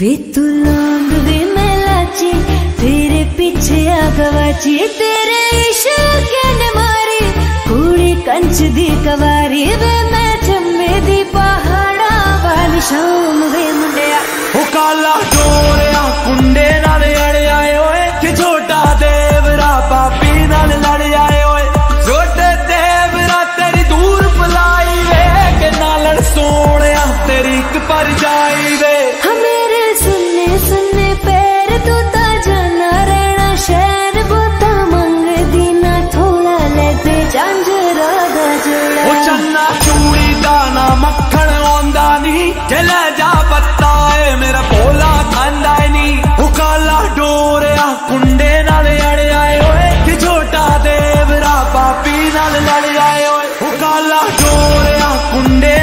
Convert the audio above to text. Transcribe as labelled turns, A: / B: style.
A: ਵੇ ਤੂੰ ਲੰਗ ਵੇ ਮੈਂ ਲਾਚੀ ਤੇਰੇ ਪਿੱਛੇ ਆ ਗਵਾਚੀ ਤੇਰੇ ਇਸ਼ਕ ਨੇ ਮਾਰੀ, ਕੁੜੀ ਕੰਚ ਦੀ ਕਵਾਰੀ ਵੇ ਮੈਂ ਜੰਮੇ ਦੀ ਪਹਾੜਾ ਵਾਲੀ ਸ਼ਾਮ ਵੇ ਮੁੰਡਿਆ।
B: ਉਹ ਕਾਲਾ ਡੋਰਿਆ ਕੁੰਡੇ ਨਾਲ ਅੜਿਆ ਓਏ, ਕਿ ਛੋਟਾ ਦੇਵਰਾ ਪਾਪੀ ਨਾਲ ਲੜਿਆ ਓਏ। ਛੋਟੇ ਦੇਵਰਾ ਤੇਰੀ ਦੂਰ ਪਲਾਈ ਵੇ ਕਿ ਨਾਲ ਸੋਹਣਿਆ, ਤੇਰੀ ਇੱਕ ਪਰ ਜਾਈ ਵੇ। ചോരയാക്കുന്നേ